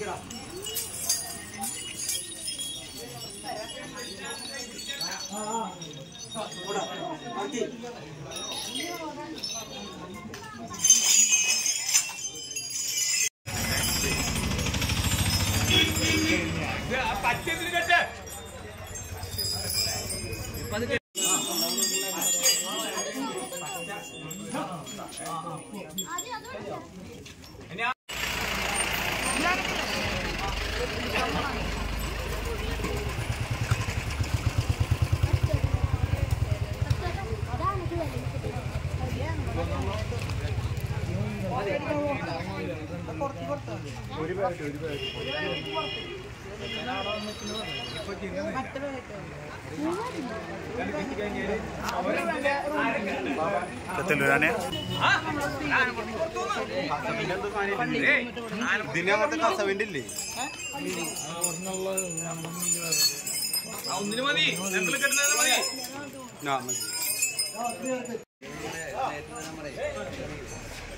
Thank you. തെല്ലൂരാനെ ഇതിനകത്ത് കസവിന്റെ ഇല്ലേ? ഒന്നിനു മതി മതി.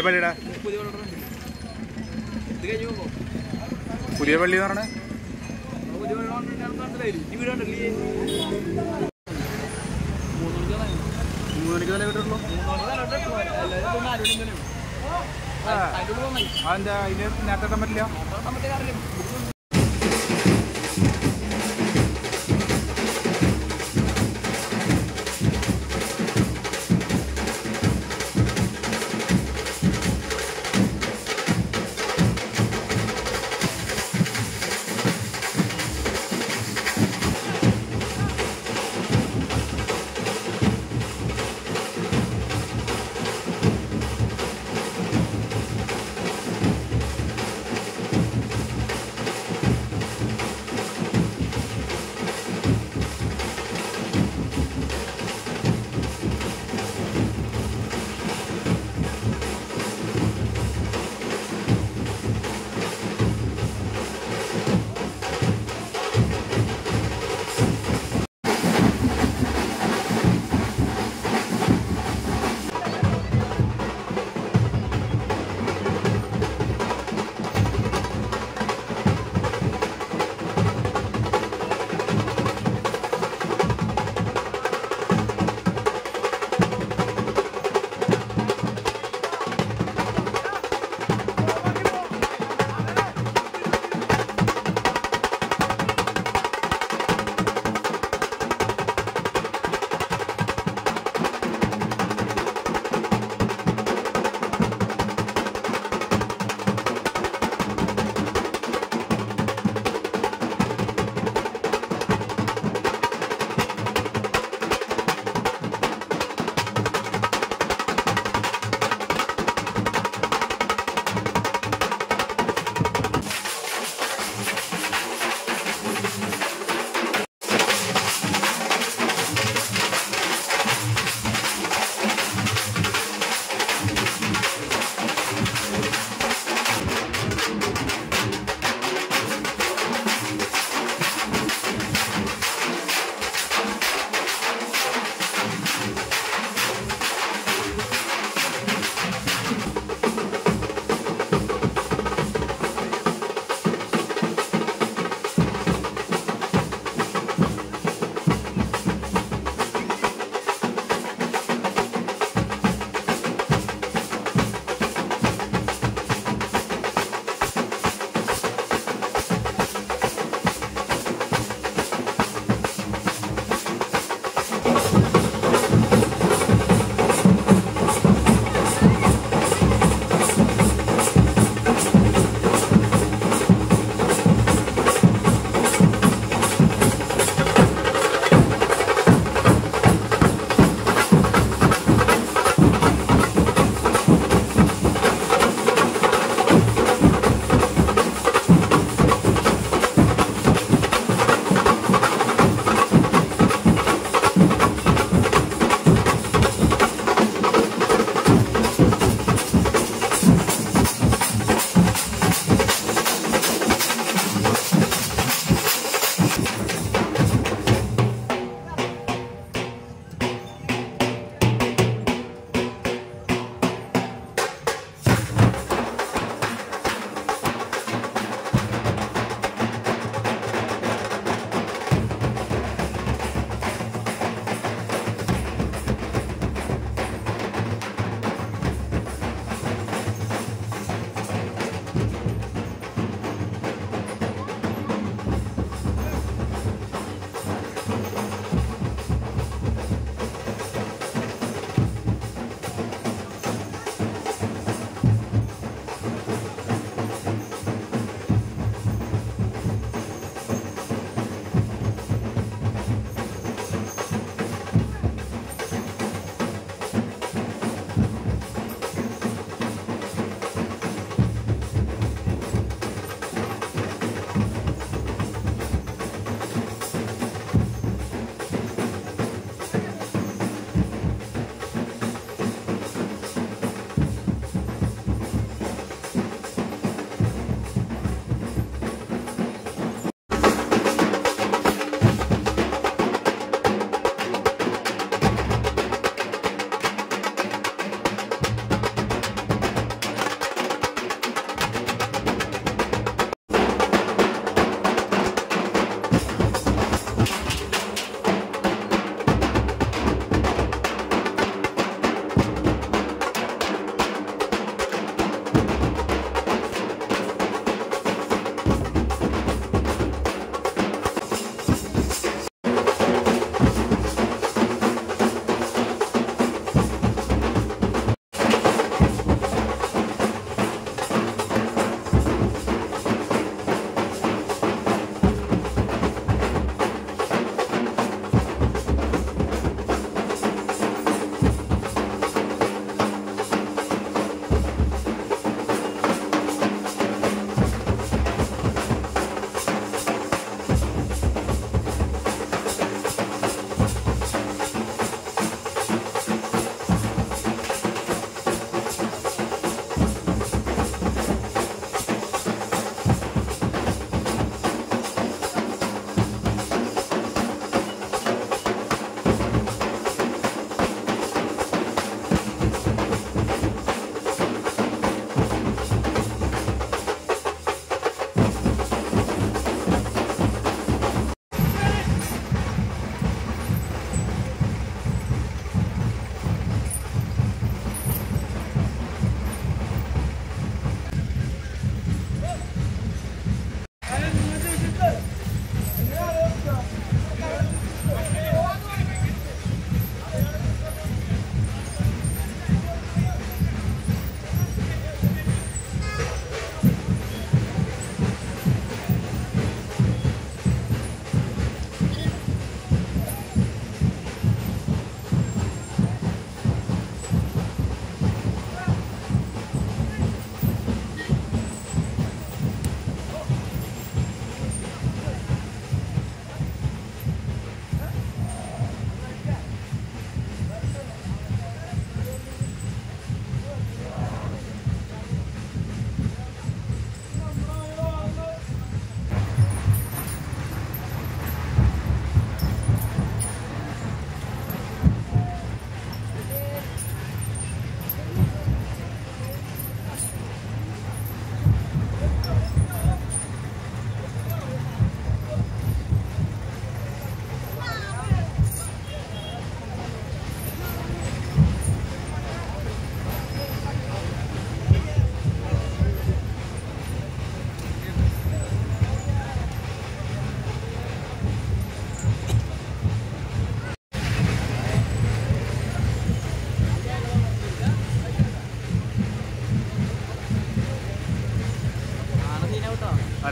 പള്ളിയുടെ? പുതിയ പള്ളി എന്ന് പറഞ്ഞത് മൂന്ന് അതിന് നേരത്തെ പറ്റില്ല?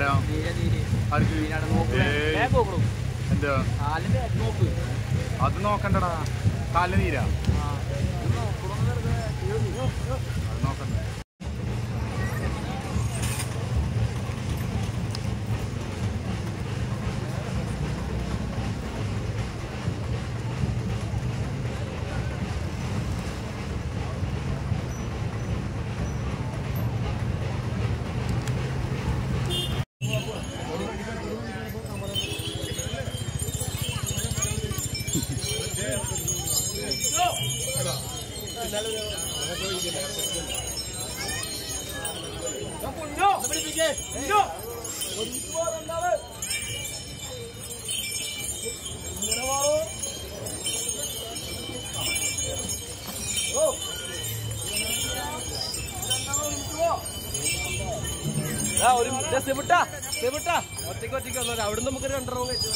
ആരാ? എന്താ? അത് നോക്കണ്ടടാ. കാലിന് നീരാ. ഒരു സെബിട്ടാ സെബിട്ടാ. ഒറ്റയ്ക്ക് ഒറ്റയ്ക്ക് വന്നോ. അവിടുന്ന് നമുക്ക് രണ്ടെണ്ണം കഴിച്ചു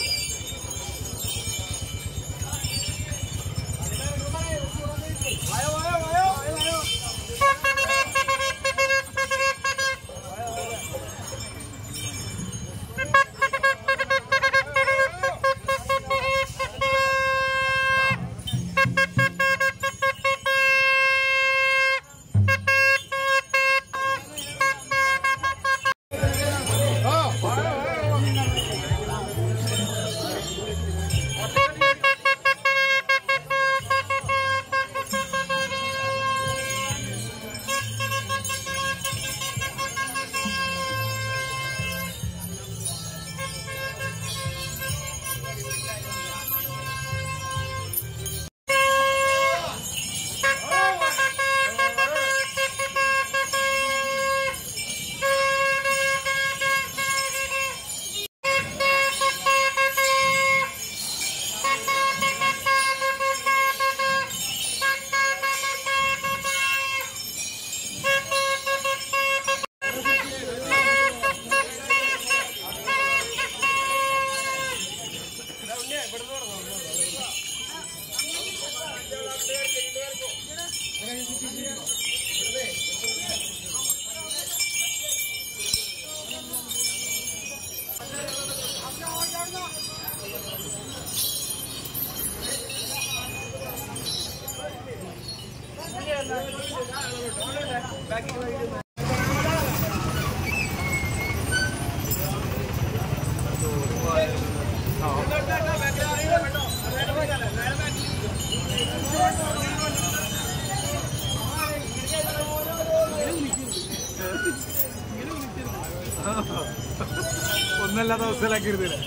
ഒന്നല്ലാത്ത അവസ്ഥയിലാക്കി ഇരുന്നില്ല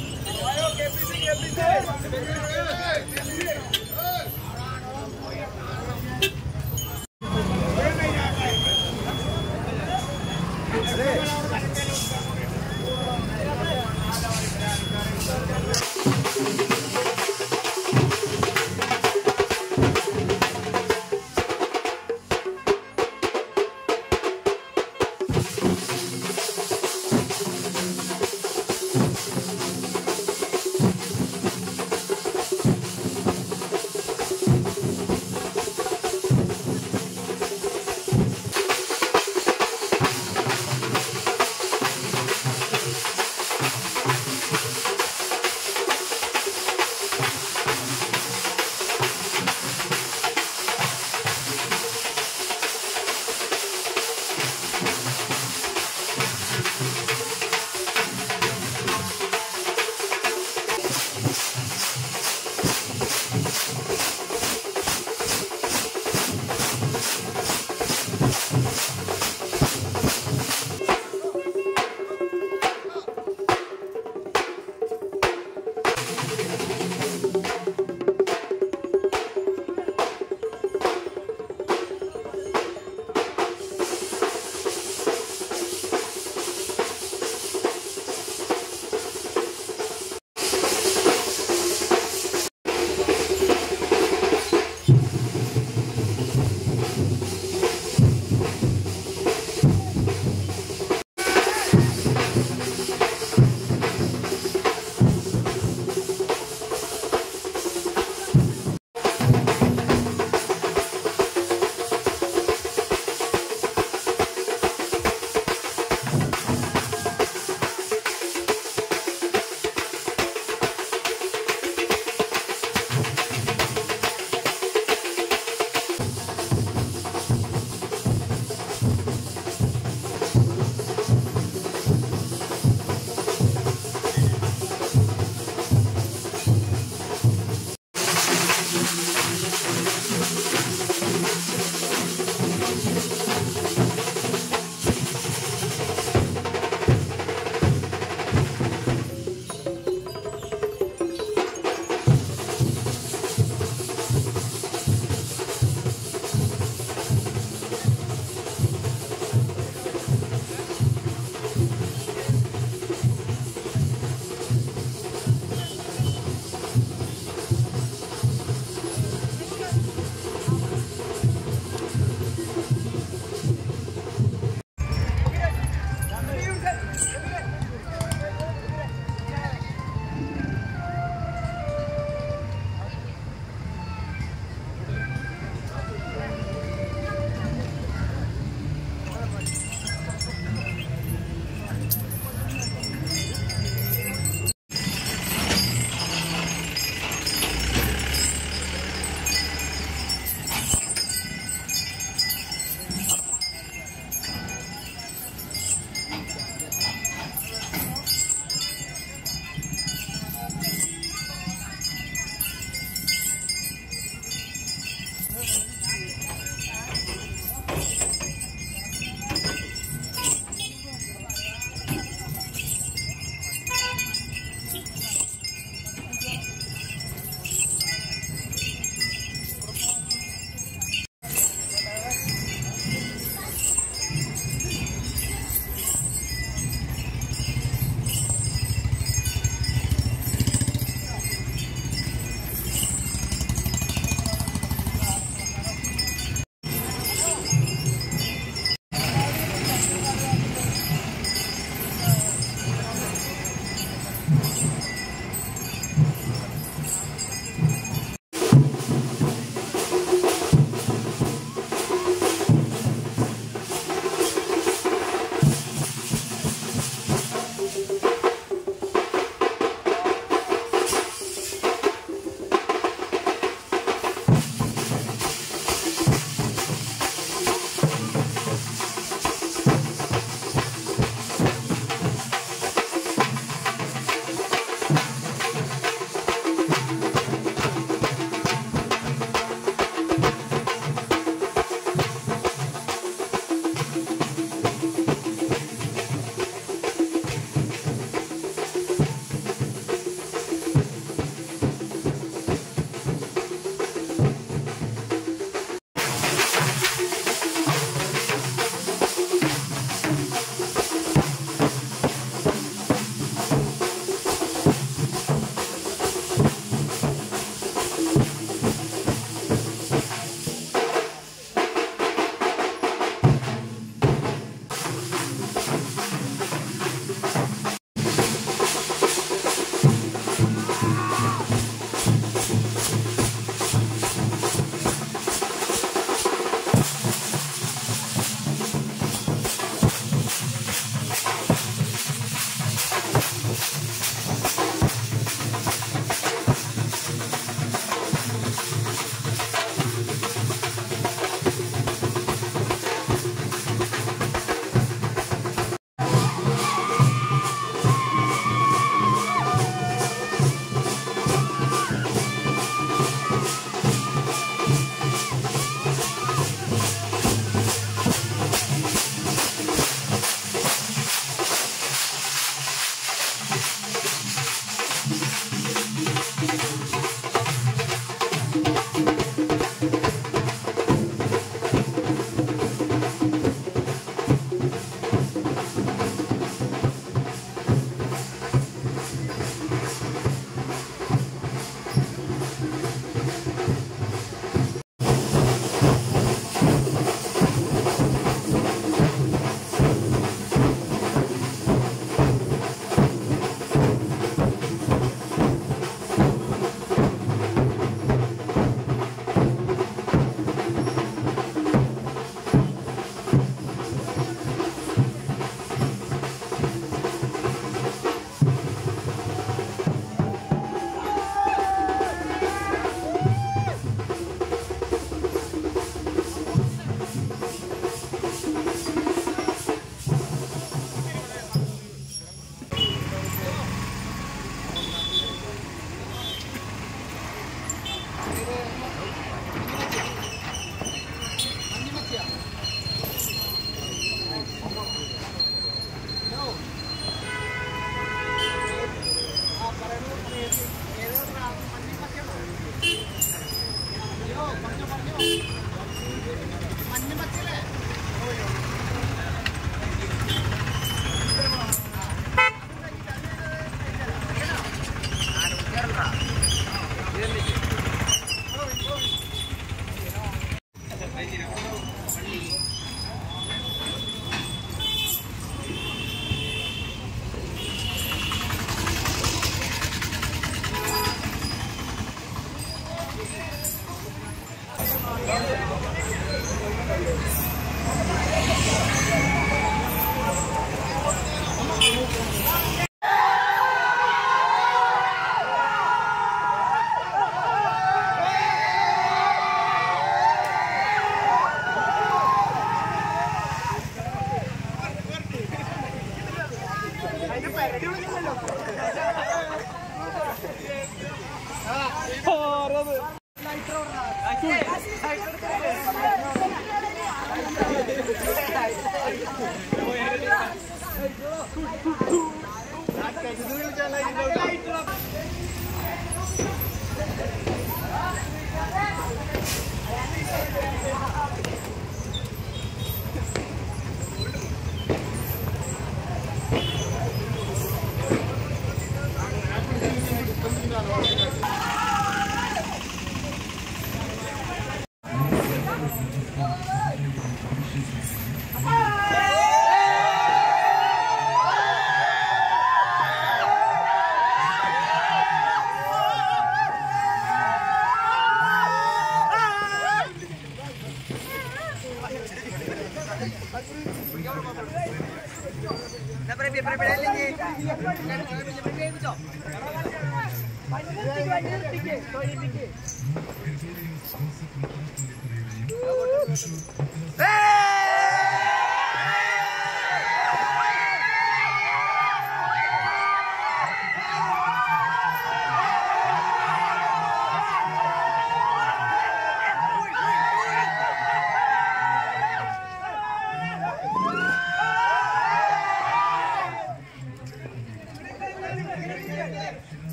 Paper में डाल लेंगे